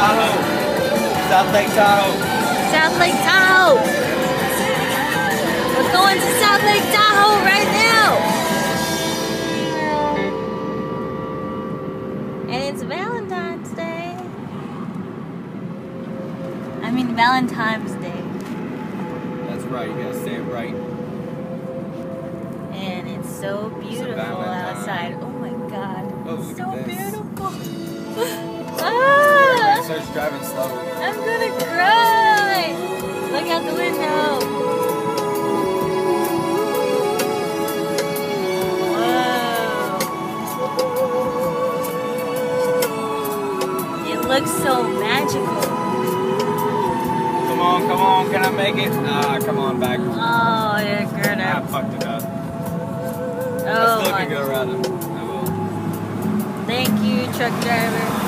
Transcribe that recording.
Tahoe. South Lake Tahoe. South Lake Tahoe. We're going to South Lake Tahoe right now. And it's Valentine's Day. I mean Valentine's Day. That's right. You gotta say it right. And it's so beautiful Valentine. outside. Oh my god. Oh, It's so beautiful. Ah, starts driving slow. I'm gonna cry. Look out the window. Whoa. It looks so magical. Come on, come on. Can I make it? Ah, come on back. Oh, you're good. I fucked it up. Oh, still my. can go around him. I will.